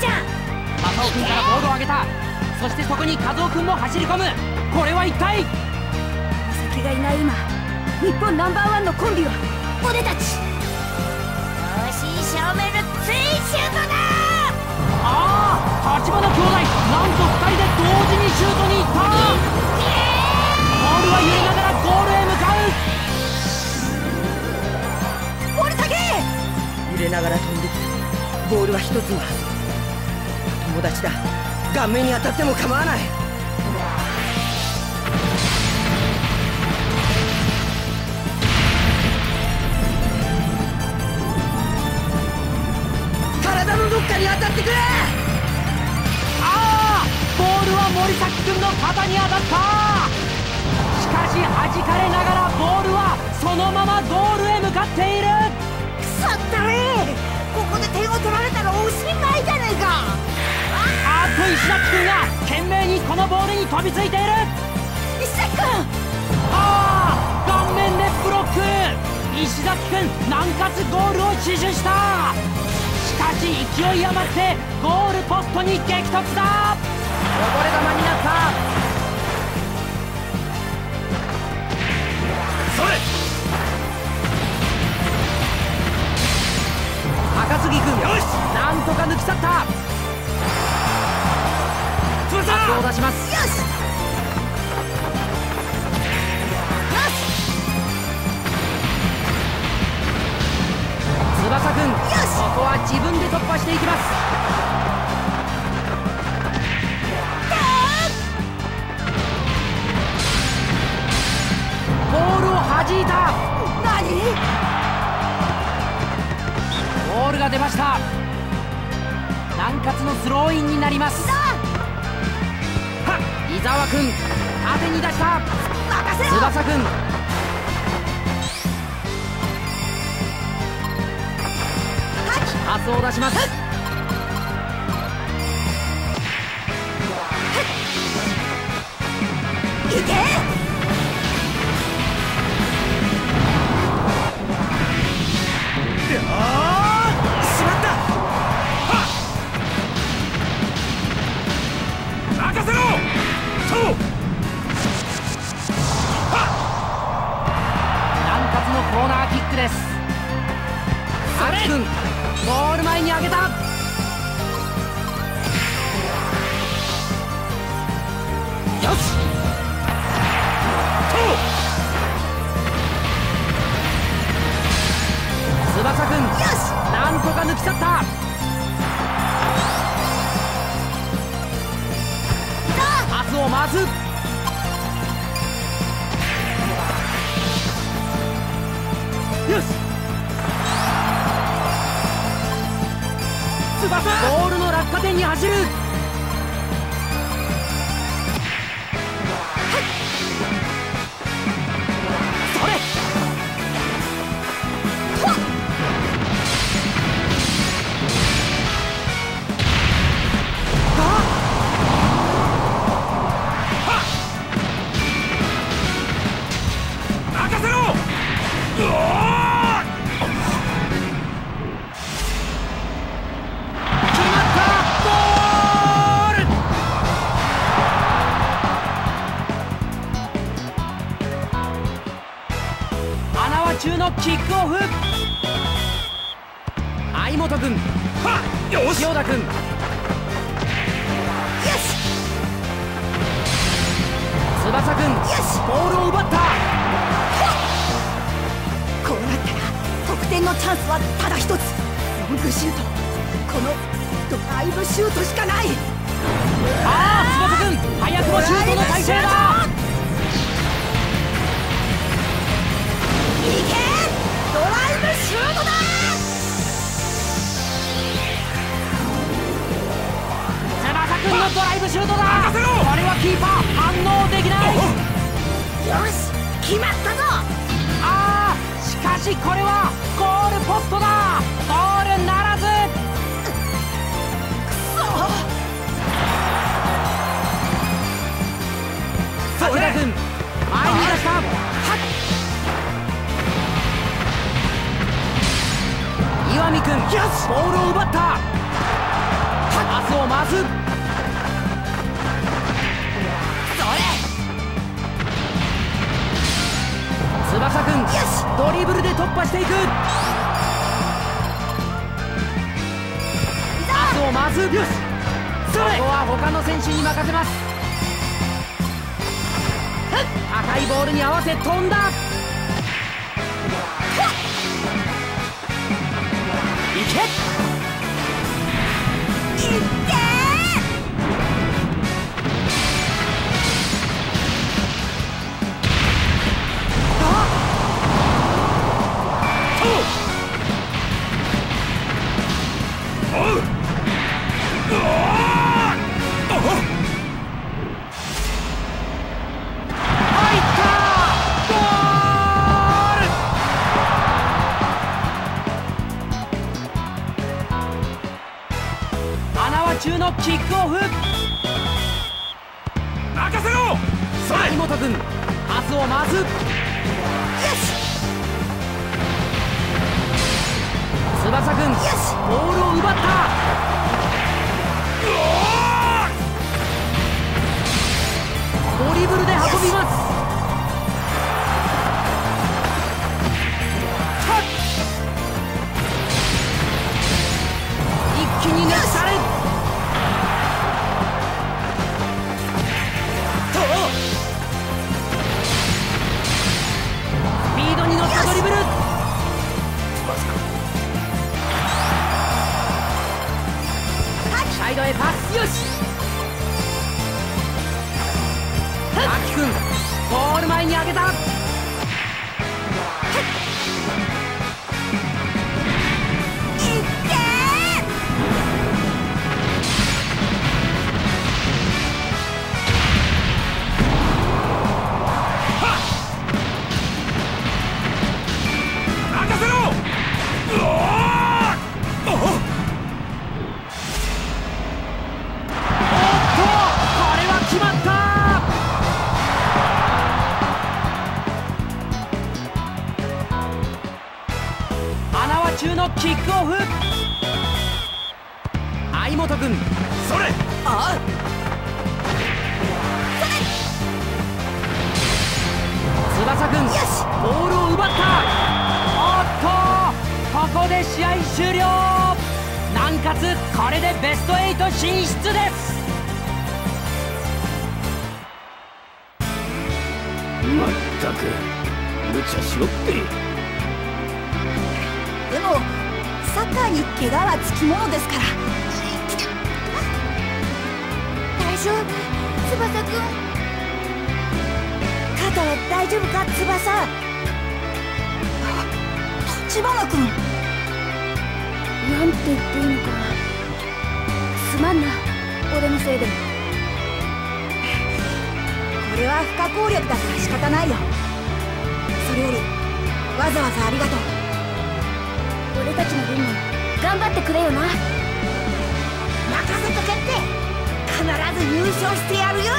ちゃん正雄君からボールを上げた。そしてそこに和夫君も走り込むこれは一体。美咲がいない今日本ナンバーワンのコンビは俺たち。正しい正面のツイシュートだ。ああ立花兄弟。なんと2人で同時にシュートに行ったボールは揺れながらゴールへ向かうボール下げ揺れながら飛んできた。ボールは一つのはず。友達だ。顔面に当たっても構わない。体のどっかに当たってくれ！ああボールは森崎君の肩に当たった。しかし弾かれながらボールはそのままゴールへ向かっている。くそったれここで点を取ら石崎君が懸命にこのボールに飛びついている。石崎君。ああ顔面でブロック。石崎君南葛ゴールを死守した。しかし勢い余ってゴールポストに激突だ。こぼれ球になった。それ。高杉君。よし。なんとか抜き去った翼パスを出します。よし。翼君よし。ここは自分で突破していきます。ボールを弾いた。何？ボールが出ました。南葛のスローインになりますはっ伊沢君縦に出した。翼君。パスを出します。い。けコーナーキックです。君ボール前に上げた。よし！そう翼君よし！なんとか抜き去った。パスを回すボールの落下点に走る!よし。塩田君。よし。翼君。よし。ボールを奪った。こうなったら得点のチャンスはただ一つ。ロングシュートこのドライブシュートしかない。ああ翼君。早くもシュートの体勢だ。いけ！ドライブシュートだのドライブシュートだ任せろ。これはキーパー反応できないよし決まったぞああしかしこれはゴールポストだゴールならずそれ桜君前に出したはっ岩見君ボールを奪ったパスを回すしていく。パスを回すよし。そこは他の選手に任せます。高いボールに合わせ飛んだ。いけ。キックオフ任せろそれ張本君パスを回す翼君ボールを奪ったドリブルで運びますイドへパスよし。アキ君ゴール前に上げた。オフ。相本君それ。あ翼君ボールを奪った。おっとここで試合終了。南葛これでベスト8進出です。まったく無茶しろってに怪我はつきものですから。大丈夫？翼くん。肩は大丈夫か？翼。立花くんなんて言っていいのか。すまんな。俺のせいで。これは不可抗力だから仕方ないよ。それよりわざわざありがとう。俺たちの分も頑張ってくれよな。任せとけって。必ず優勝してやるよ。